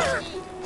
Yeah.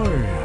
Hmm.